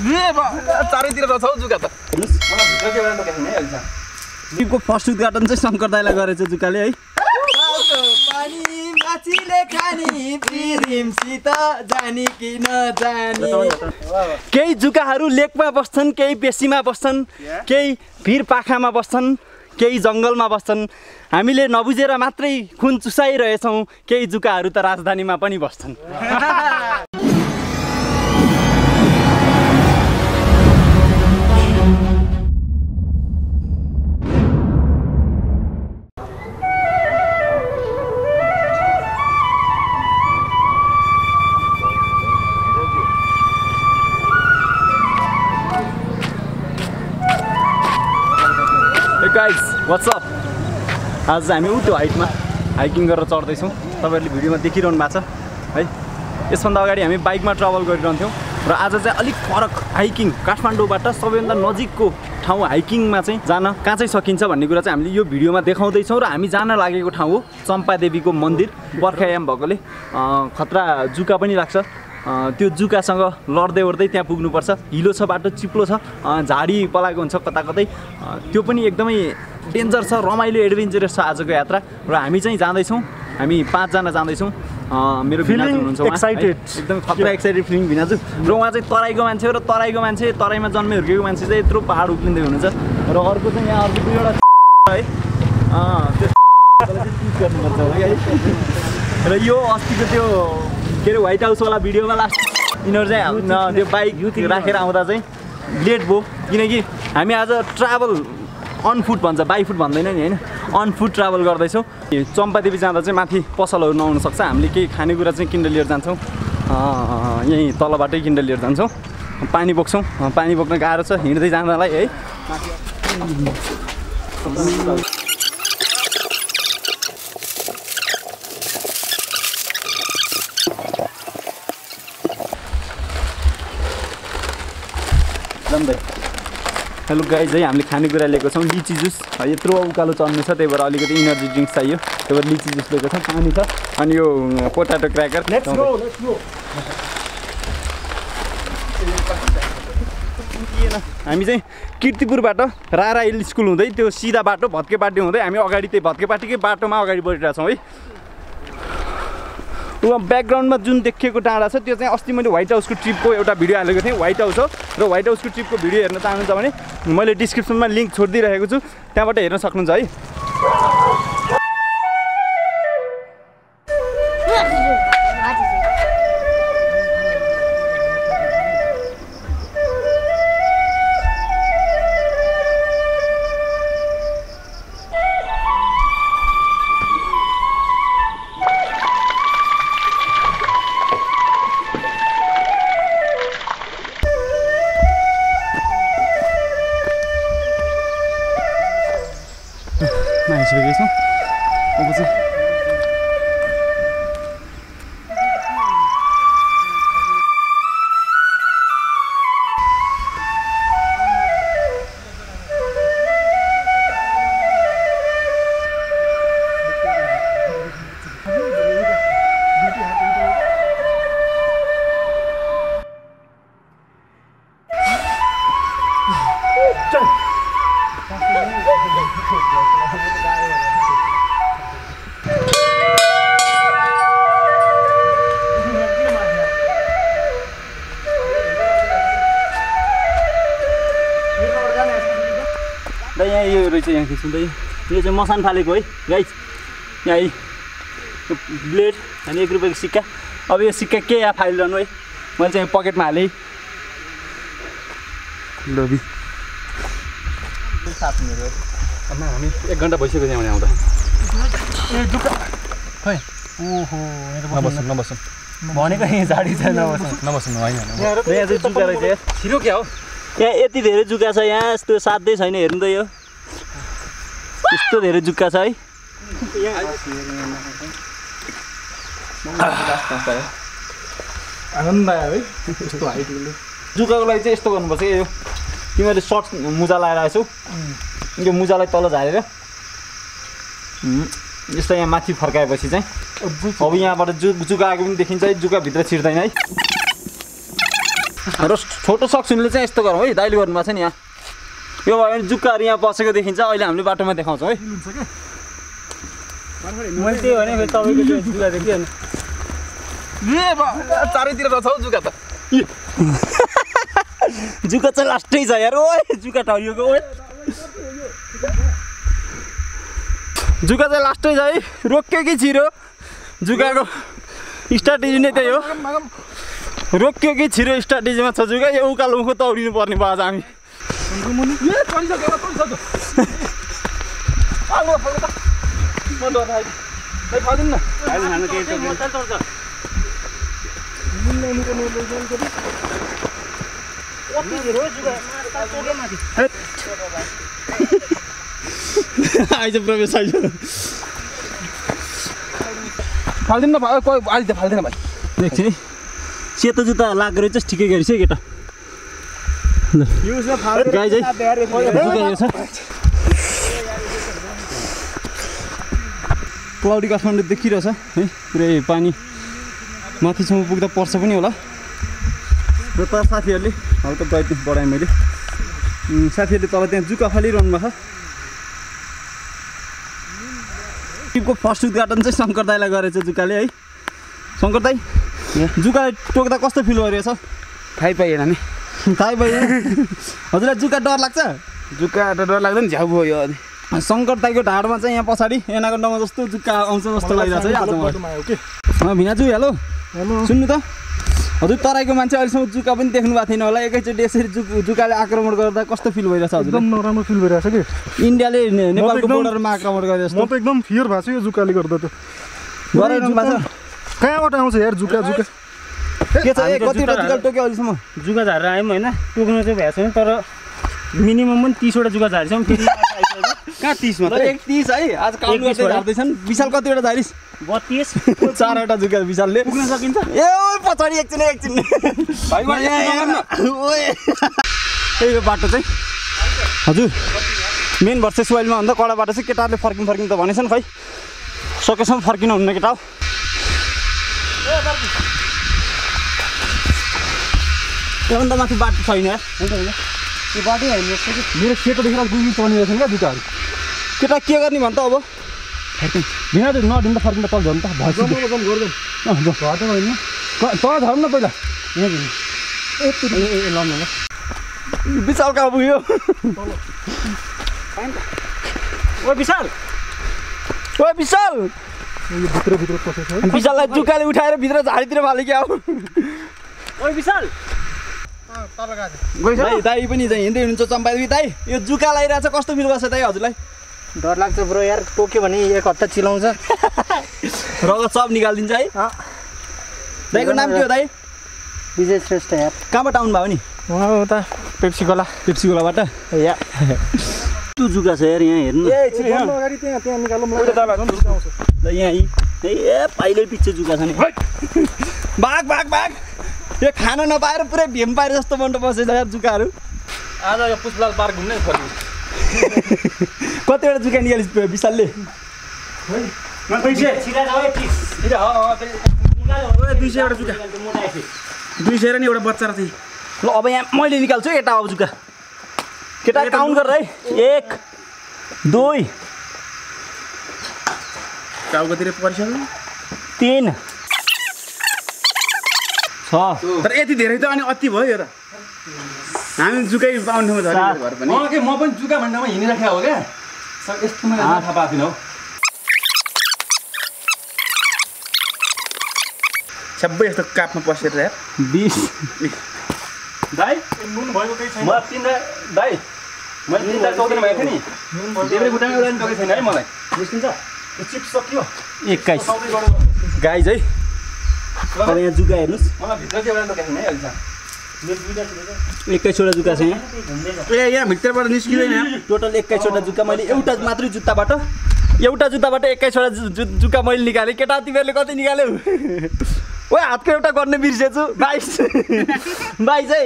चारैतिर रहेछ जुका त टिमको फर्स्ट उद्घाटन चाहिँ शङ्कर दाइलाई गरेछ जुकाले है पानी माछीले खानी प्रिमसित जानी कि नजानी केही जुकाहरू लेकमा बस्छन् केही बेसीमा बस्छन् केही भिर पाखामा बस्छन् केही जङ्गलमा बस्छन् हामीले नबुझेर मात्रै खुन चुसाइरहेछौँ केही जुकाहरू त राजधानीमा पनि बस्छन् वाट्सअप आज हामी उल्टो हाइटमा। हाइकिङ गरेर चढ्दैछौँ। तपाईँहरूले भिडियोमा देखिरहनु भएको छ है? यसभन्दा अगाडि हामी बाइकमा ट्राभल गरिरहन्थ्यौँ र आज चाहिँ अलिक फरक हाइकिङ। काठमाडौँबाट सबैभन्दा नजिकको ठाउँ हाइकिङमा चाहिँ जान कहाँ चाहिँ सकिन्छ भन्ने कुरा चाहिँ हामीले यो भिडियोमा देखाउँदैछौँ र हामी जान लागेको ठाउँ हो चम्पादेवीको मन्दिर। बर्खायाम भएकोले खतरा जुका पनि लाग्छ त्यो जुकासँग लड्दै ओर्दै त्यहाँ पुग्नुपर्छ। हिलो छ बाटो चिप्लो छ झाडी पलाएको हुन्छ कता कतै त्यो पनि एकदमै डेन्जर छ रमाइलो एडभेन्चरस छ आजको यात्रा। र हामी चाहिँ जाँदैछौँ। हामी पाँचजना जाँदैछौँ। मेरो भिनाजु हुनुहुन्छ excited. एकदमै खतरा एक्साइटेड फिलिङ भिनाजु। र उहाँ चाहिँ तराईको मान्छे हो र तराईको मान्छे तराईमा जन्मे हुर्केको मान्छे चाहिँ यत्रो पाहाड उक्लिँदै हुनुहुन्छ। र अर्को चाहिँ यहाँ अर्को दुईवटा है। र यो अस्तिको त्यो के अरे व्हाइट हाउसवाला भिडियोमा लास्ट यिनीहरू चाहिँ त्यो बाइक राखेर आउँदा चाहिँ लेट भयो। किनकि हामी आज ट्राभल अन फुट भन्छ बाई फुट भन्दैन नि होइन? अन फुट ट्राभल गर्दैछौँ। चम्पादेवी जाँदा चाहिँ माथि पसलहरू नआउनु सक्छ। हामीले केही खानेकुरा चाहिँ किन्डर लिएर जान्छौँ यहीँ तलबाटै किन्डर लिएर जान्छौँ। पानी बोक्छौँ। पानी बोक्न गाह्रो छ। हिँड्दै जाँदालाई है। हेलो गाइज है हामीले खानेकुरा लिएको छौँ। लिची जुस यत्रो उकालो चल्नु छ त्यही भएर अलिकति इनर्जी ड्रिङ्क्स चाहियो। त्यही भएर लिची जुस लिएको छौँ पानी छ। अनि यो पोटाटो क्र्याकर हामी चाहिँ किर्तिपुरबाट रारा हिल स्कुल हुँदै त्यो सिधा बाटो भत्केपाटी हुँदै हामी अगाडि त्यही भत्केपाटीकै बाटोमा अगाडि बढिरहेको छौँ है। उहाँ ब्याकग्राउन्डमा जुन देखिएको डाँडा छ त्यो चाहिँ अस्ति मैले व्हाइट हाउसको ट्रिपको एउटा भिडियो हालेको थिएँ। व्हाइट हाउस हो। र व्हाइट हाउसको ट्रिपको भिडियो हेर्न चाहनुहुन्छ भने मैले डिस्क्रिप्सनमा लिङ्क छोडिदिइरहेको छु। त्यहाँबाट हेर्न सक्नुहुन्छ है। त यो चाहिँ मसान फालेको है गाइस यहाँ ब्लेड अनि एक रुपियाँको सिक्का। अब यो सिक्का के यहाँ फालिरहनु है? मैले चाहिँ पकेटमा हालेँ। लोभी हामी एक घन्टा भइसक्यो यहाँ आउँदा। नबस्नु नबस्नु। भनेको यहाँ झाडी छ नबस्नु। नबस्नु। होइन यहाँ चाहिँ जुका रहेछ यहाँ छिरो क्या हो? यहाँ यति धेरै जुका छ यहाँ यस्तो साध्यै छैन हेर्नु त यो। यस्तो धेरै जुका छ है आनन्द आयो है यस्तो हाइट जुकाको लागि चाहिँ यस्तो गर्नुपर्छ क्या यो तिमीहरूले सर्ट मुजा लगाएर आएछौ यो मुजालाई तल झारेर यस्तो यहाँ माथि फर्काएपछि चाहिँ अब यहाँबाट जु जुका आएको पनि देखिन्छ है जुका भित्र छिर्दैन है र छोटो सक्सुनले चाहिँ यस्तो गरौँ है दाइले गर्नुभएको छ नि यहाँ यो भयो भने जुक्काहरू यहाँ बसेको देखिन्छ। अहिले हामीले बाटोमा देखाउँछौँ है। मैले त्यही भने फेरि तपाईँको त्यो जुगा देखियो नि। चारैतिर रहेछ हौ जुका त। जुका चाहिँ लास्टै छ यार ओए जुका ठरिएको ओए। जुका चाहिँ लास्टै छ है। रोक्यो कि छिरो। जुकाको स्ट्राटेजी नै त्यही हो। रोक्यो कि छिरो स्ट्राटेजीमा छ जुका। यो उकालो मुखो तौरिनु पर्ने भयो आज हामी। फाल्नु त म न आइज प्रवेश आइज फालिदिनु न भाइ कोही अहिले त फाल्दैन भाइ एकछिन है सेतो जुत्ता लगाएको रहेछ ठिकै गरेछ है केटा क्लाउडी काठमाडौँ देखिरहेछ है? पुरै पानी माथिसम्म पुग्दा पर्छ पनि होला। र त साथीहरूले हल्का ब्राइटनेस बढाएँ मैले। साथीहरूले तल त्यहाँ जुका फालिरहनु भएको छ। टिमको फर्स्ट उद्घाटन चाहिँ शङ्कर दाईलाई गरेछ जुकाले है? शङ्कर दाई जुका टोक्दा कस्तो फिल भइरहेछ? थाहै पाइएन नि। थाहै भयो हजुरलाई जुका डर लाग्छ? जुका त डर लाग्दैन झ्याउ भयो यो अनि। शङ्कर दाईको ढाडमा चाहिँ यहाँ पछाडि एनाकोन्डामा जस्तो जुका आउँछ जस्तो लागिरहेको छ है आज मलाई अँ, भिनाजु हेलो। सुन्नु त। हजुर तराईको मान्छे अहिलेसम्म जुका पनि देख्नु भएको थिएन होला। एकैचोटि यसरी जु जुकाले आक्रमण गर्दा कस्तो फिल भइरहेछ हजुर एकदम नराम्रो फिल भइरहेछ कि? इन्डियाले नेपालको बोर्डरमा आक्रमण गरे म त एकदम फियर भएको छु यो जुकाले गर्दा त। कहाँबाट आउँछ यार जुका जुका? के छ? टोक्यो अहिलेसम्म? जुगा झारेर आयौँ होइन टोक्नु चाहिँ भएको छैन तर मिनिमम पनि तिसवटा जुगा झारिसक्यौँ फेरि। कहाँ तिस एक तिस है आज काम गर्दै। झार्दैछन्। विशाल कतिवटा झारिस? बत्तिस। चारवटा जुका विशालले। पुग्न सकिन्छ? ए पछाडि एकछिन एकछिन। त्यही हो बाटो चाहिँ। हजुर। मेन भर्सेस वाइलमा भन्दा कडा बाटो चाहिँ केटाहरूले फर्किनु फर्किनु त भनेछन् खै। सकेसम्म फर्किनु हुन्न केटा त्योभन्दा माथि बाटो छैन। यार यो बाटै मेरो सेतो देखेर गुगु चल्ने रहेछन् क्या जुत्ताहरू केटा के गर्ने भन् त अब? बिना त नदिनु त फर्किँदा तल झन् त तल न पहिला। ए ए, ए लाउनु ल विशाल कहाँ पुग्यो ओ विशाल। ओ विशाल। विशाललाई जुकाले उठाएर भित्र झाडीतिर फाल्यो क्या हो ओ विशाल। दाई दाई पनि चाहिँ हिँड्दै हुनुहुन्छ चम्पादेवी दाई यो जुका लगाइरहेको छ कस्तो फिल गर्छ दाई हजुरलाई? डर लाग्छ ब्रो यार टोक्यो भने एक हप्ता चिलाउँछ। रगत सब निकालिदिन्छ है। दाईको नाम के हो दाई? विजय श्रेष्ठ यार। कहाँबाट आउनुभयो नि? उता पेप्सी गोला पेप्सी गोलाबाट या। त्यो जुका छ यार यहाँ हेर्नु। ए एकछिन गर्नु अगाडि त्यहाँ त्यहाँ निकालौँ ल ल यहाँ ए पाइलै पछि जुका छ नि। भाग भाग भाग। यो खान नपाएर पुरै भेम पाएर जस्तो मन्टो बसेछ यार जुकाहरू। आज यो पुष्पलाल पार्क घुम्नै फर्किनु कतिवटा जुका निकालिस विशालले? दुई सयवटा जुका। दुई सय र नि एउटा बच्चा र चाहिँ ल अब यहाँ मैले निकाल्छु है यता अब जुका। केटा काउन्ट गर है। एक दुई टाउकोतिर परिसक्यो तिन छ। तर यति धेरै त अनि अति भयो यो त। हामी जुकै पाउने ठाउँमा झरेको पनि। म के म पनि जुका भन्दामा हिँडिराखेको हो क्या। सर यस्तो मैले। थाहा पाएको थिइनँ हौ। सबै यस्तो कापमा पसेर यार। बिस। दाइ नुन भएको केही छैन। म तिनवटा दाइ मैले तिनवटा चौधरी भएको थिएँ नि। देब्रे खुट्टामा एउटा पनि टोकेको छैन। है मलाई। निस्किन्छ यो चिप्स सकियो। एक्काइस सबै गरेर यहाँ जुका हेर्नुहोस् मलाई भित्र चाहिँ एउटा टोकेको छैन है अहिलेसम्म एक्काइसवटा जुका छ यहाँ ए यहाँ भित्रबाट निस्किँदैन टोटल एक्काइसवटा जुका मैले एउटा मात्रै जुत्ताबाट एउटा जुत्ताबाट एक्काइसवटा जु जुका मैले निकालेँ केटा तिमीहरूले कति निकाल्यौ ओ हातको एउटा गर्न बिर्सेछु बाइस बाइस है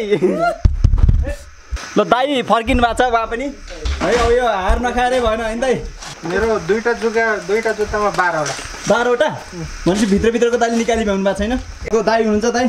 ल दाई फर्किनु भएको छ उहाँ पनि है अब यो हार नखाएरै भएन होइन दाई मेरो दुईवटा जुगा दुईवटा जुत्तामा बाह्रवटा। बाह्रवटा? भनेपछि भित्रभित्रको दाइले निकाली भ्याउनु भएको छैन? को दाई हुनुहुन्छ दाई?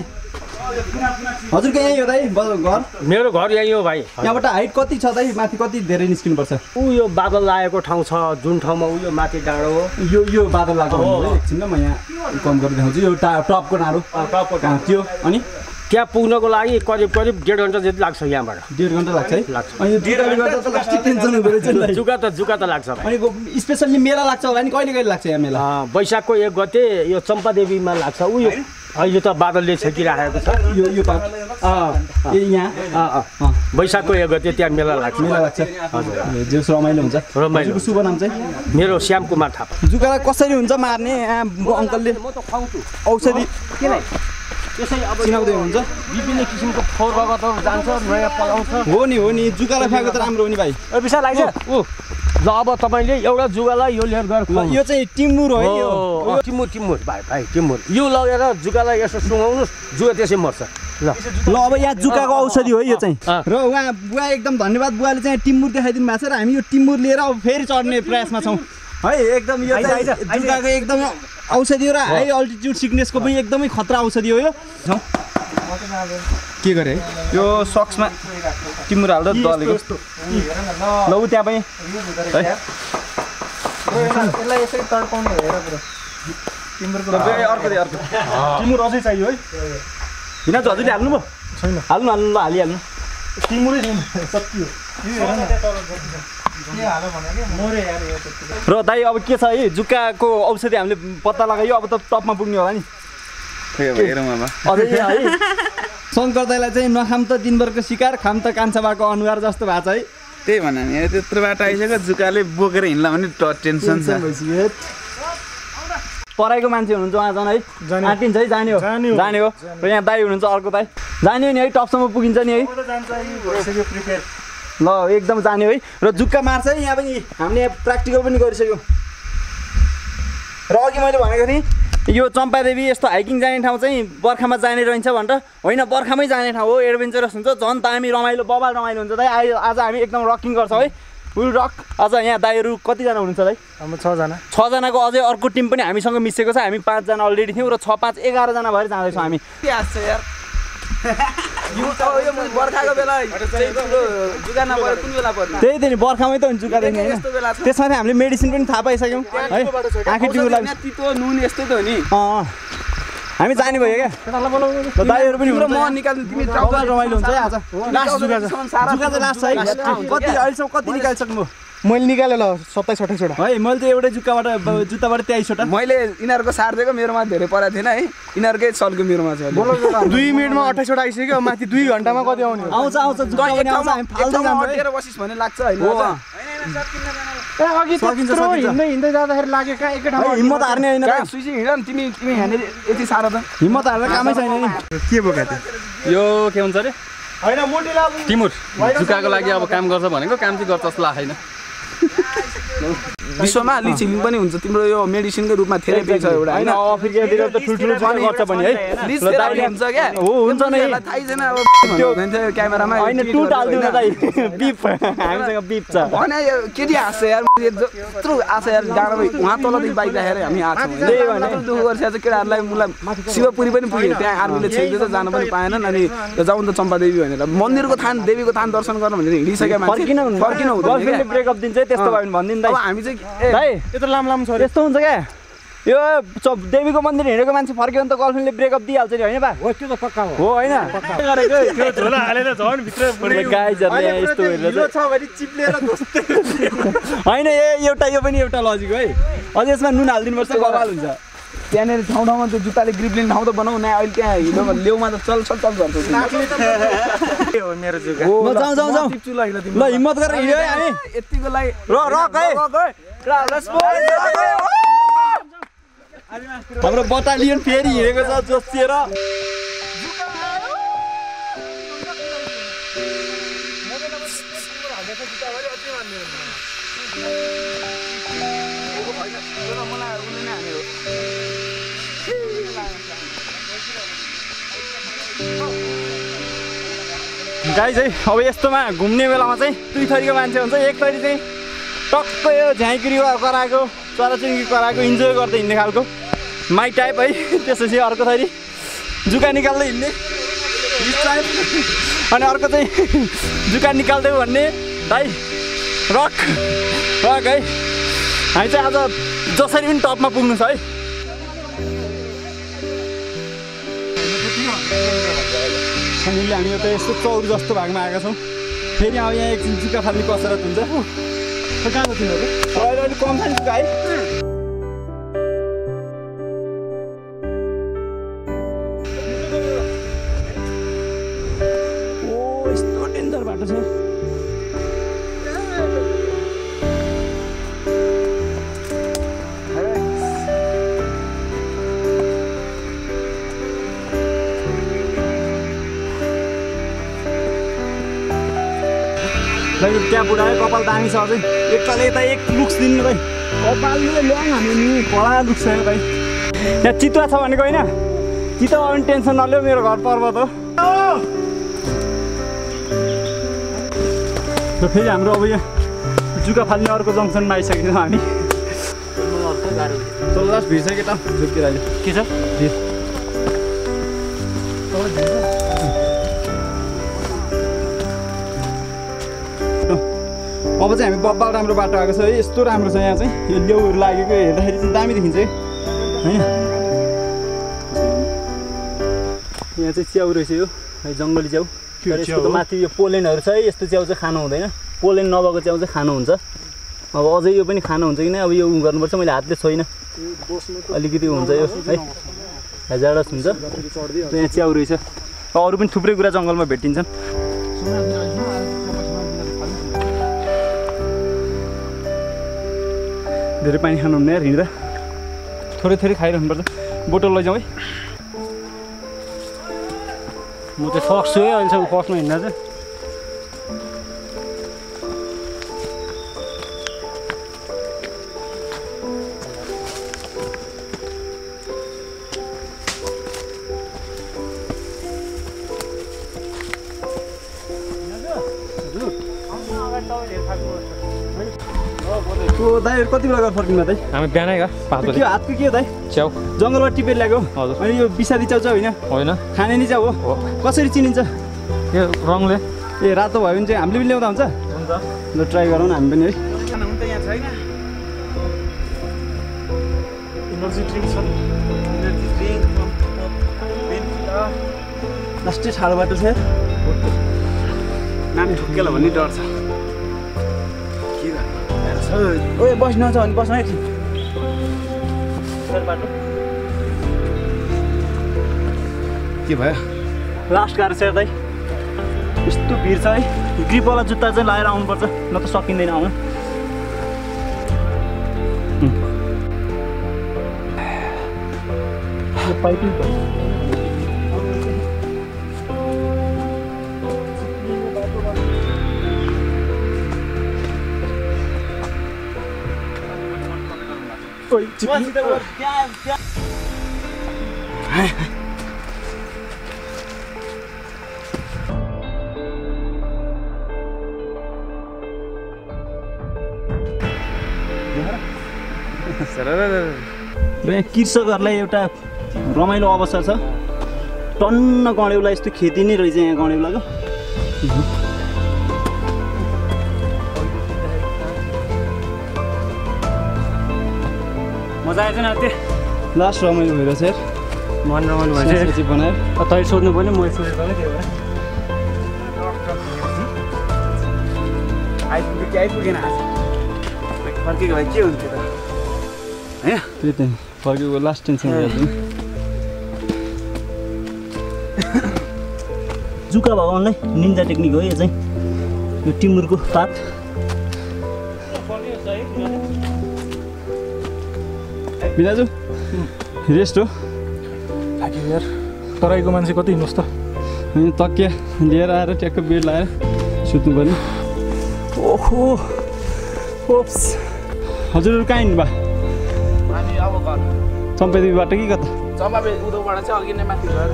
हजुरको यहीँ हो दाइ ब- घर? मेरो घर यहीँ हो भाइ। यहाँबाट हाइट कति छ दाइ माथि कति धेरै निस्किनुपर्छ? ऊ यो बादल लागेको ठाउँ छ जुन ठाउँमा ऊ यो माथि डाँडो हो। यो यो बादल लागेको एकछिन म यहाँ कम गरेर देखाउँछु यो टा टपको नाडो कहाँ त्यो अनि? त्यहाँ पुग्नको लागि करिब करिब डेढ घन्टा जति लाग्छ यहाँबाट। डेढ घन्टा लाग्छ है? लाग्छ। अनि। जुका त जुका त लाग्छ अनि स्पेसल्ली मेला लाग्छ होला नि? कहिले कहिले लाग्छ यहाँ मेला? अँ, वैशाखको एक गते यो चम्पादेवीमा लाग्छ। उ यो अहिले त बादलले छेकिराखेको छ। यो यो यहाँ अँ, अँ। वैशाखको एक गते त्यहाँ मेला लाग्छ। मेला लाग्छ। हजुर। जेस रमाइलो हुन्छ। रमाइलो। शुभ नाम चाहिँ? मेरो श्याम कुमार थापा। जुकालाई कसरी हुन्छ मार्ने? यहाँ अङ्कलले म त खुवाउँछु औषधि त्यसै अब चिनाउँदै हुन्छ विभिन्न किसिमको फोहोर रगतहरू जान्छ नयाँ पलाउँछ। हो नि हो नि। जुकालाई फ्याएको त राम्रो हो नि भाइ। ए विशाल लाग्छ ऊ ल अब तपाईँले एउटा जुगालाई यो लिएर गएर यो चाहिँ टिमुर हो यो। टिमुर टिमुर। भाइ भाइ टिमुर। यो लगेर जुगालाई यसो सुँगाउनुहोस् जुगा त्यसै मर्छ। ल। ल अब यहाँ जुकाको औषधि हो यो चाहिँ। र उहाँ बुवा एकदम धन्यवाद। बुवाले चाहिँ टिमुर देखाइदिनु भएको छ र हामी यो टिमुर लिएर अब फेरि चढ्ने प्रयासमा छौँ। है एकदम यो जुकाको एकदम औषधि हो र हाई अल्टिट्युड सिकनेसको पनि एकदमै खतरा औषधि हो यो। के गरे? यो सक्समा टिमुर हाल्दा दलेको। ल ऊ त्यहाँ पनि। टिमुर अझै चाहियो है। हिँड हजुरले हाल्नु भयो छैन। हाल्नु हाल्नु ल हालिहाल्नु। टिमुरै छैन सकियो र दाइ अब के छ है? जुकाको औषधि हामीले पत्ता लगायो अब त टपमा पुग्ने होला नि। खै अब हेरौँ अब अझै है। शङ्कर दाइलाई चाहिँ नखाम त दिनभरको शिकार खाम त कान्छा भएको अनुहार जस्तो भएको छ है। त्यही भन नि त्यत्रो बाटो आइसक्यो जुकाले बोकेर हिँड्ला भने ट- टेन्सन छ। पढाइको मान्छे हुनुहुन्छ उहाँ झन् है। जाने। आँटिन्छ है जाने हो। जाने हो। जाने हो। र यहाँ दाई हुनुहुन्छ अर्को दाई। जाने हो नि है टपसम्म पुगिन्छ नि है। ल एकदम जाने है। र जुक्का मार्छ है यहाँ पनि। हामीले यहाँ प्र्याक्टिकल पनि गरिसक्यौँ। र अघि मैले भनेको थिएँ यो चम्पादेवी यस्तो हाइकिङ जाने ठाउँ चाहिँ बर्खामा जाने रहन्छ भनेर होइन बर्खामै जाने ठाउँ हो एडभेन्चरस हुन्छ। झन् दामी रमाइलो बबाल रमाइलो हुन्छ दाइ। आज आज हामी एकदम रकिङ गर्छौँ है। विल रक आज यहाँ दाईहरू कतिजना हुनुहुन्छ दाइ? हाम्रो छजना। छजनाको अझै अर्को टिम पनि हामीसँग मिसेको छ। हामी पाँचजना अलरेडी थियौँ र छ पाँच एघारजना भएर जाँदैछौँ हामी। बर्खाको त्यही त नि बर्खामै त हुन्छ जुका देख्ने होइन। त्यसमा चाहिँ हामीले मेडिसिन पनि थाहा पाइसक्यौँ। है आँखी टिउको लागि तितो नुन यस्तै त हो नि। अँ हामी जाने भयो क्या। दाईहरू पनि म। निकाल्नु तिमी रमाइलो हुन्छ। है आज। लास्ट जुका छ। जुका चाहिँ लास्ट छ है। कति अहिलेसम्म कति निकालिसक्नु भयो मैले निकालेँ ल सत्ताइस अठाइसवटा है मैले चाहिँ एउटै जुत्ताबाट जुत्ताबाट तेइसवटा मैले यिनीहरूको सार दिएको मेरोमा धेरै परेको थिएन है। यिनीहरूकै चल्को मेरोमा छ। दुई मिनटमा अठाइसवटा आइसक्यो माथि दुई घन्टामा कति आउने हो? आउँछ आउँछ बसिस् भन्ने लाग्छ। हिँड्दै जाँदाखेरि लाग्यो कहाँ एकै ठाउँमा हिम्मत हार्ने होइन सुइसी हिँड न तिमी तिमी यहाँनिर यति साह्रो त। हिम्मत हारेर कामै छैन नि। के बोका त्यो? यो के भन्छ अरे? होइन टिमुर जुकाको लागि अब। काम गर्छ भनेको काम चाहिँ गर्छ जस्तो लाग्दैन। Não. विश्वमा लिचिलिङ पनि हुन्छ। तिम्रो यो मेडिसिनकै रूपमा थेरेपी छ एउटा होइन होइन? अफ्रिकातिर त ठुल्ठुलो जुत्ता गर्छ भने है। हुन्छ क्या। हो हुन्छ नै। थाहै छैन अब त्यो- क्यामेरामा होइन tweet टुट गरेर हालिदिउँ न होइन। दाइ बिप हामीसँग बिप छ। भने यो केटी हाँस्छ यार मैले यत्रो आछ यार डाँडा उहाँ तलदेखि बाइक राखेर हामी आएको। होइन? दुःख गरिसकेको छ केटाहरूलाई मलाई शिवपुरी पनि पुग्यो त्यहाँ आर्मीले छेक्दै त। जान पनि पाएनन् अनि जाउँ त चम्पादेवी भनेर। मन्दिरको थान देवीको थान दर्शन गर्न भनेर हिँडिसक्यो मान्छे फर्किन हुँदैन। ब्रेकअप दिन्छ है त्यस्तो भयो भने भनिदिनु हामी चाहिँ ए, दाइ यत्रो लामो लामो छ यस्तो हुन्छ क्या? यो च- देवीको मन्दिर हिँडेको मान्छे फर्क्यो भने त गर्लफ्रेन्डले ब्रेकअप दिइहाल्छ नि होइन बा। हो त्यो त पक्का हो। हो होइन। होइन ए एउटा यो पनि एउटा लजिक हो है। अझ यसमा नुन हालिदिनुपर्छ बवाल हुन्छ। त्यहाँनिर ठाउँ ठाउँमा त्यो जुत्ताले ग्रिप लिने ठाउँ त बनाऊ न अहिले त्यहाँ हिँड्यो भने लेउमा त चल चल चल गर्छ हो मेरो जुगा? ल हिम्मत गरेर हिँड्यो है हामी यतिको लागि र रक है। हाम्रो बटालियन फेरि हिँडेको छ जोसिएर। गाई चाहिँ अब यस्तोमा घुम्ने बेलामा चाहिँ दुई थरीको मान्छे हुन्छ। एक थरी चाहिँ टक्क यो झाँक्री कराएको चराचुरुङ्गी कराएको इन्जोय गर्दै हिँड्ने खालको। माइ टाइप है त्यसपछि अर्को थरी जुका निकाल्दै हिँड्ने। अनि अर्को चाहिँ जुका निकाल्दै भन्ने। दाइ रक रक है। हामी चाहिँ आज जसरी पनि टपमा पुग्नु छ है। फाइनली हामी त यस्तो चौर जस्तो भागमा आएका छौँ। फेरि अब यहाँ एकछिन जुका फाल्ने कसरत हुन्छ। कहाँ छ तिमीहरू? अहिले अलिक कम छ नि जुका है? बुढायो कपाल दामी छ अझै। एकताल यता एक लुक्स दिनु दाइ कपालले ल्याङ हामी नि कडा लुक्स छ दाइ यहाँ चितुवा छ भनेको होइन? चितुवा पनि टेन्सन नलियो मेरो घर पर्वत हो। फेरि हाम्रो अब यहाँ जुका फाल्ने अर्को जङ्सनमा आइसकेको हामी। लास्ट भिड छ अहिले के छ? अब चाहिँ हामी बब्बाल राम्रो बाटो आएको छ है। यस्तो राम्रो छ यहाँ चाहिँ। यो लेउहरू लागेको हेर्दाखेरि चाहिँ दामी देखिन्छ है। होइन? यहाँ चाहिँ च्याउ रहेछ यो। है जङ्गली च्याउ। यसको माथि यो पोलेनहरू छ है। यस्तो च्याउ चाहिँ खानु हुँदैन। पोलेन नभएको च्याउ चाहिँ खानुहुन्छ अब अझै यो पनि खानु हुन्छ कि नै? अब यो उ गर्नुपर्छ। मैले हातले छोइनँ। अलिकति हुन्छ यो है। हेजाडस हुन्छ। यहाँ च्याउ रहेछ। अरू पनि थुप्रै कुरा जङ्गलमा भेटिन्छन्। धेरै पानी खानुहुन्न यार हिँड्दा। थोरै थोरै खाइरहनुपर्छ बोतल लैजाउँ है। म चाहिँ सक्छु है अहिलेसम्म फर्स्टमा हिँड्दा चाहिँ। ओ दाइहरू कति बेला गएर फर्किनु दाइ हामी बिहानै हो हातको के हो दाइ च्याउ जङ्गलबाट टिपेर ल्याएको हजुर। अनि यो विषादी च्याउ चाहिँ होइन होइन खाने नि च्याउ हो कसरी चिनिन्छ यो रङले ए रातो भयो भने चाहिँ हामीले पनि ल्याउँदा हुन्छ हुन्छ ल ट्राई गरौँ न हामी पनि है इनर्जी ड्रिङ्क छ लास्टै ठाडो बाटो छ नाम ठुक्केला भन्ने डर छ ओए बस्नु छ भने बस्नु है। के भयो लास्ट गाह्रो छ दाइ यस्तो भिड छ है ग्रिपवाला जुत्ता चाहिँ लगाएर आउनुपर्छ न त सकिँदैन आउनु र यहाँ कृषकहरूलाई एउटा रमाइलो अवसर छ टन्न गँडेउला यस्तो खेती नै रहेछ यहाँ गँडेउलाको मजा आएछ नि त्यो। लास्ट रमाइलो भइरहेछ यार मन रमाइलो साँच्चै बनायो। तैँले सोध्नु पर्ने मैले सोधेको त्यही भएर। आइपुग्यो कि आइपुगेन। फर्केको भए के हुन्थ्यो त? होइन? त्यही त फर्केको लास्ट टेन्सन जुका भगवान्लाई निन्जा टेक्निक हो यो चाहिँ। यो टिमुरको पात। बिनाजु रेस्ट हो। यार। तराईको मान्छे कति हिँड्नुहोस् त। अनि तकिया लिएर आएर ट्याक्क बेड लगाएर सुत्नु पर्ने ओहो। ओप्स हजुरहरू कहाँ हिँड्नु भयो? अनि अब घर। चम्पेदेवीबाट कि कता? चम्पा उदोबाट चाहिँ अघि नै माथि गएर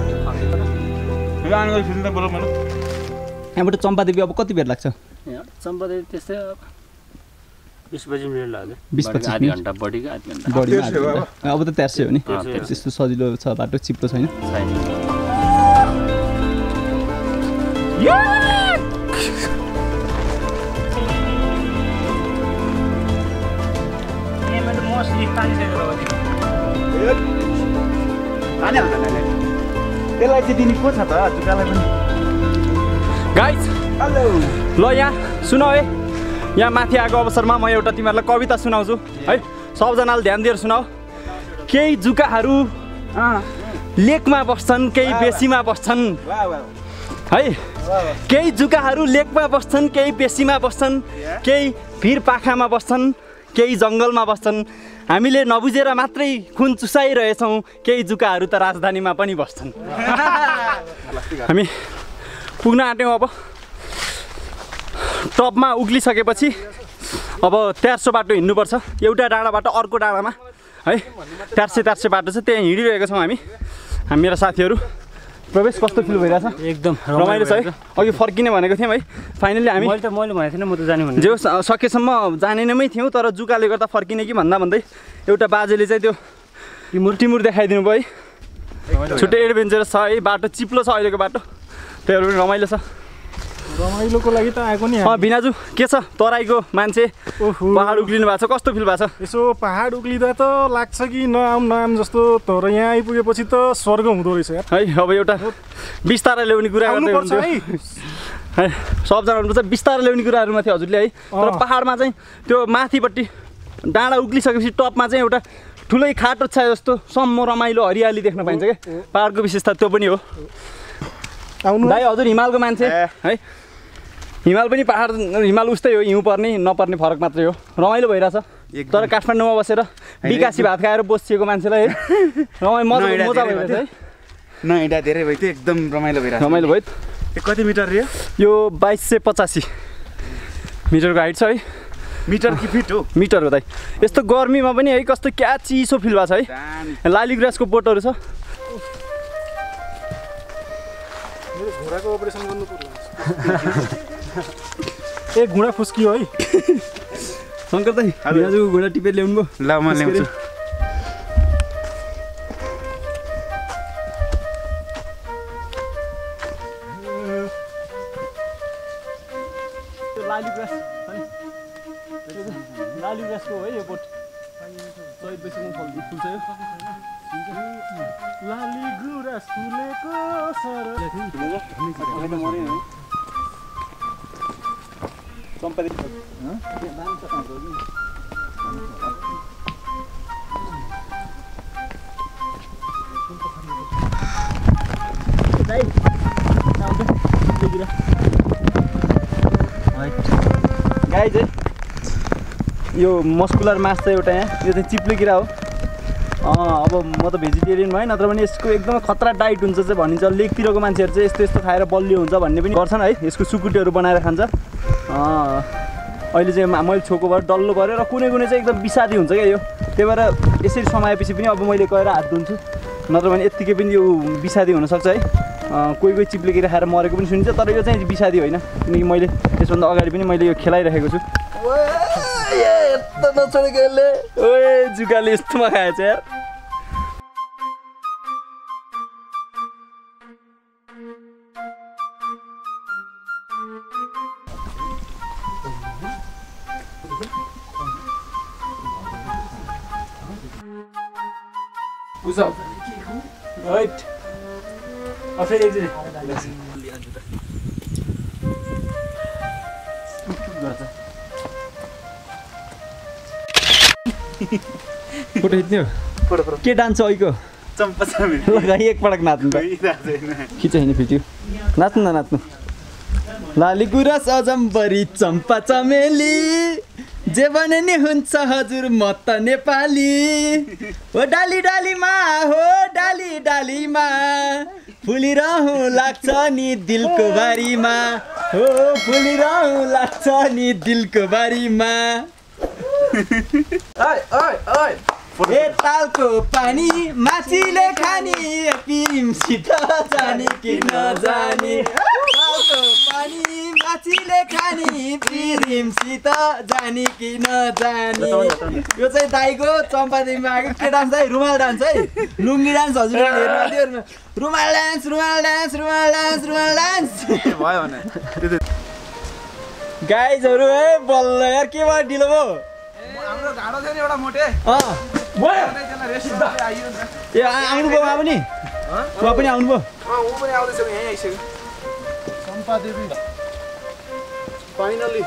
यहाँबाट चम्पादेवी अब कति बेर लाग्छ? चम्पादेवी त्यस्तै अब त तेर्सै हो नि। त्यस्तो सजिलो छ बाटो चिप्लो छैन। त्यसलाई चाहिँ दिने को छ त? जुकालाई पनि। गाइज हेलो ल यहाँ सुन है। यहाँ माथि आएको अवसरमा म एउटा तिमीहरूलाई कविता सुनाउँछु। है सबजनाले ध्यान दिएर सुनाऊ। केही जुकाहरू लेकमा बस्छन् केही बेसीमा बस्छन्। है केही जुकाहरू लेकमा बस्छन् केही बेसीमा बस्छन् केही भिर पाखामा बस्छन् केही जङ्गलमा बस्छन्। हामीले नबुझेर मात्रै खुन चुसाइरहेछौँ केही जुकाहरू त राजधानीमा पनि बस्छन्। हामी पुग्न आँट्यौँ अब। टपमा उक्लिसकेपछि अब तेर्सो बाटो हिँड्नुपर्छ। एउटा डाँडाबाट अर्को डाँडामा है? तेर्से तेर्से बाटो छ त्यहाँ हिँडिरहेको छौँ हामी। हामी मेरा साथीहरू। प्रवेश कस्तो फिल भइरहेछ? एकदम रमाइलो छ है? अघि फर्किने भनेको थियौँ है? फाइनली हामी मैले त मैले भनेको थिएन म त जाने भने जे होस्, सकेसम्म जाने नैमै थियौँ तर जुकाले गर्दा फर्किने कि भन्दा भन्दै एउटा बाजेले चाहिँ त्यो टिमुर। टिमुर देखाइदिनु भयो है? छुट्टै एडभेन्चरस छ है? बाटो चिप्लो छ अहिलेको बाटो। त्योहरू पनि रमाइलो छ। रमाइलोको लागि त आएको नि भिनाजु के छ? तराईको मान्छे ओहो। पहाड उक्लिनु भएको छ। कस्तो फिल भएको छ? यसो पहाड उक्लिँदा त लाग्छ कि नआम नआम जस्तो तर यहाँ आइपुगेपछि त स्वर्ग हुँदो रहेछ यार। है अब एउटा बिस्तारै ल्याउने कुरा हुन्थ्यो है। है सबजना भन्नुहुन्छ बिस्तारै ल्याउने कुराहरूमा थियो हजुरले है। तर। पाहाडमा चाहिँ त्यो माथिपट्टि डाँडा उक्लिसकेपछि टपमा चाहिँ एउटा ठुलै खाटो छ जस्तो सम्म रमाइलो हरियाली देख्न पाइन्छ क्या। पाहाडको विशेषता त्यो पनि हो। आउनु भाइ हजुर हिमालको मान्छे। है। हिमाल पनि पाहाड हिमाल उस्तै हो हिउँ पर्ने नपर्ने फरक मात्रै हो। रमाइलो भइरहेछ। तर काठमाडौँमा बसेर बिकासी भात खाएर बसिएको मान्छेलाई है रमाइ मजा मजा भइरहेछ है। नैडा धेरै भयो। त्यो एकदम रमाइलो भइरहेको रमाइलो भयो। कति मिटर रे यो? बाइस सय पचासी। मिटरको हाइट छ है। मिटर कि फिट हो? मिटर हो दाइ। यस्तो गर्मीमा पनि है कस्तो क्या चिसो फिल भएको छ है। दामी। लालीग्रासको बोटहरू छ। घुँडाको अपरेसन गर्नु ए घुँडा फुस्कियो है शङ्कर दाइ भिनाजुको घुँडा टिपेर ल्याउनु भयो ल म ल्याउँछु चाहिँ लालीग्रासको हो है यो बोट चैत बैशाखमा फल फुल्छ यो लाली गुराँस फुलेको सर गाई चाहिँ यो मस्कुलर मास चाहिँ एउटा यहाँ यो चाहिँ चिप्लो किरा हो। अब म त भेजिटेरियन भएँ नत्र भने यसको एकदमै खतरा डाइट हुन्छ चाहिँ भनिन्छ। लेकतिरको मान्छेहरू चाहिँ यस्तो यस्तो खाएर बलियो हुन्छ भन्ने पनि गर्छन् है यसको सुकुटीहरू बनाएर खान्छ। अहिले चाहिँ मैले छोएको भएर डल्लो पऱ्यो र कुनै कुनै चाहिँ एकदम विषादी हुन्छ क्या यो। त्यही भएर यसरी समाएपछि पनि अब मैले गएर हात धुन्छु। नत्र भने यत्तिकै पनि यो विषादी हुनसक्छ है। कोही कोही चिप्ले किरा खाएर मरेको पनि सुनिन्छ तर यो चाहिँ विषादी होइन। किनकि मैले यसभन्दा अगाडि पनि मैले यो खेलाइरहेको छु। जुकाले यस्तोमा खाएछ। यार फोटो खिच्ने के डान्स अहिको लगाइ एकपटक नाच्नु खिच होइन फिट्यो नाच्नु न नाच्नु लाली गुराँस अजम्बरी चम्पा चमेली जे भने नि हुन्छ हजुर म त नेपाली। हो डाली डालीमा हो डाली डालीमा। फुलिरहँ लाग्छ नि दिलको बारीमा। हो फुलिरहँ लाग्छ नि दिलको बारीमा। तालको पानी माछीले खानी पिमसित जाने कि नजाने? तालको पानी माछी औँसीले खानी प्रिरिमसित जानी कि नजानी? यो चाहिँ दाईको चम्पादेवीमा आएको। के डान्स है? रुमाल डान्स है? लुङ्गी डान्स आउँथ्यो रुमाल डान्स रुमाल डान्स रुमाल डान्स रुमाल डान्स। भयो भने। गाइजहरू है बल्ल यार के भयो? ढिलो भयो। हाम्रो घाँडो थियो नि एउटा मोटे। अँ। त्यसलाई रेस्ट। आइयो नि। त। ए आ- आउनुभयो उहाँ पनि? उहाँ पनि आउनुभयो? अँ, ऊ पनि आउँदैछ यहीँ आइसक्यो। फाइनली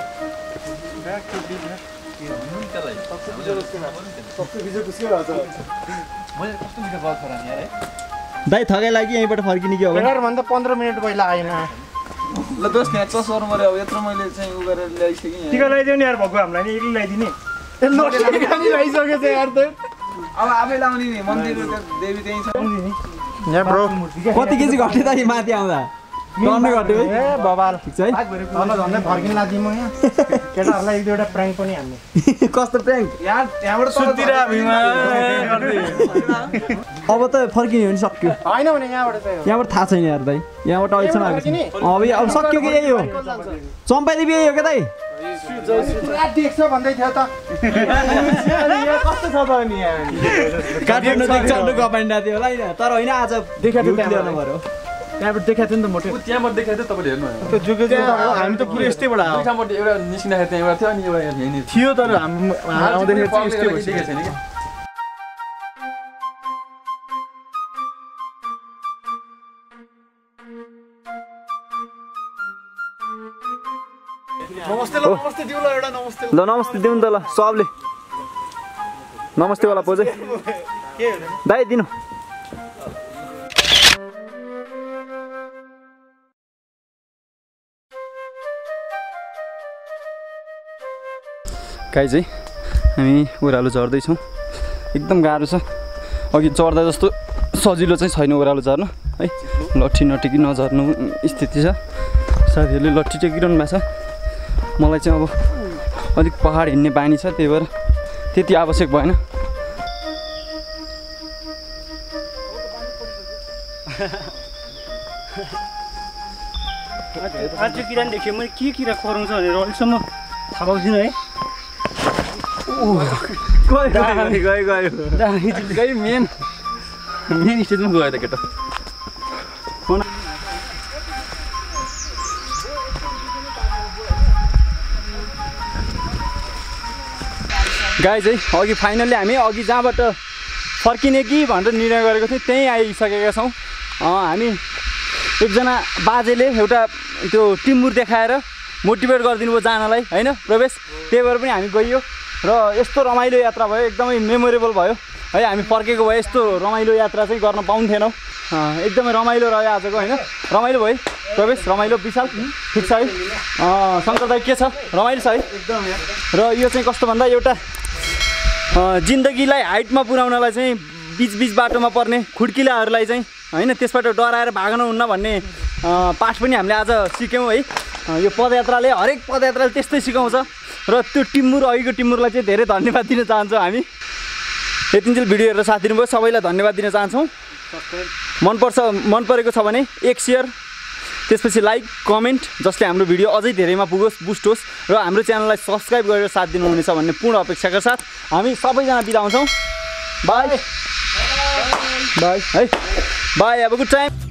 दाई थकाइ लाग्यो यहीँबाट फर्किने कि हो भन्दा पन्ध्र मिनट पहिला आएन। ल दोस्त यहाँ चसहरू मऱ्यो अब यत्रो मैले चाहिँ उ गरेर ल्याइसकेँ टिका लगाइदियो नि यार भएको हामीलाई नि एक्लै लगाइदिने। लगाइसकेको छ यार त अब आफै लाउने नि मन्दिर त्यो देवी त्यहीँ छ। यहाँ ब्रो कति केजी घट्यो त यी माथि आउँदा? घट्यो है? ए बबाल। ठिक छ है। तल झन्डै फर्किन लाग्दिउँ म यहाँ। केटाहरूलाई एक दुईवटा प्र्याङ्क पनि हान्ने। कस्तो यहाँ सुतिर अब त फर्किने हो नि सक्यो। होइन भने यहाँबाट चाहिँ हो। यहाँबाट थाहा छैन यार दाइ। यहाँबाट अहिलेसम्म आएको अब सक्यो कि यही हो? चम्पादेवी यही हो क्या दाइ? देख्छ भन्दै थियो त। कस्तो छ त अनि काठमाडौँ देख्छ थियो होला होइन। तर होइन आज देखाएको थियो त्यहाँबाट। त्यहाँबाट देखाएको थियो नि त मोटे। त्यहाँबाट देखाएको थियो तपाईँले हेर्नु त्यो जुगे जुगे त हामी त पुरै यस्तैबाट एउटा निस्किँदाखेरि त्यहाँबाट थियो अनि एउटा यहाँनिर थियो तर हामी आउँदाखेरि चाहिँ यस्तै देखेको भइसक्यो छैन कि? ल नमस्ते दिउँ ल एउटा नमस्ते ल नमस्ते दिनु त ल सबले नमस्तेवाला पोजै दाइ दिनु गाई चाहिँ हामी ओह्रालो झर्दैछौँ एकदम गाह्रो छ अघि चढ्दा जस्तो सजिलो चाहिँ छैन ओह्रालो झर्न है लट्ठी नटेकी नझर्नु स्थिति छ साथीहरूले लट्ठी टेकिरहनु भएको छ मलाई चाहिँ अब अलिक पहाड हिँड्ने बानी छ त्यही भएर त्यति आवश्यक भएन। आज किरा देखेँ मैले के किरा कराउँछ भनेर अहिलेसम्म थाहा पाएको छुइनँ है गयो गयो। गयो गई मेन मेन स्टेजमा गयो त केटा। गाई चाहिँ अघि फाइनल्ली हामी अघि जहाँबाट फर्किने कि भनेर निर्णय गरेको थियौँ त्यहीँ आइसकेका छौँ। हामी एकजना बाजेले एउटा त्यो टिम्बुर देखाएर मोटिभेट गरिदिनु भयो जानलाई होइन? प्रवेश त्यही भएर पनि हामी गइयो। र यस्तो रमाइलो यात्रा भयो एकदमै मेमोरेबल भयो। है हामी फर्केको भए यस्तो रमाइलो यात्रा चाहिँ गर्न पाउँथेनौँ। एकदमै रमाइलो रह्यो आजको होइन? रमाइलो भयो। प्रवेश रमाइलो विशाल। ठिक छ है? शङ्कर दाई के छ? रमाइलो छ है? र यो चाहिँ कस्तो भन्दा एउटा जिन्दगीलाई हाइटमा पुर्याउनलाई चाहिँ बिच बिच बाटोमा पर्ने खुड्किलाहरूलाई चाहिँ होइन त्यसबाट डराएर भाग्नु हुन्न भन्ने पाठ पनि हामीले आज सिक्यौँ है। यो पदयात्राले हरेक पदयात्राले त्यस्तै सिकाउँछ। र त्यो टिम्मुर अघिको टिम्मुरलाई चाहिँ धेरै धन्यवाद दिन चाहन्छौँ हामी। यतिन्जेल भिडियो हेरेर साथ दिनुभयो। सबैलाई धन्यवाद दिन चाहन्छौँ। मनपर्छ मन परेको छ भने एक सेयर। त्यसपछि लाइक कमेन्ट जसले हाम्रो भिडियो अझै धेरैमा पुगोस् बुस्ट होस् र हाम्रो च्यानललाई सब्सक्राइब गरेर साथ दिनुहुनेछ भन्ने पूर्ण अपेक्षाका साथ हामी सबैजना बिदा हुन्छौँ। बाई बाई है। बाई अब गुड टाइम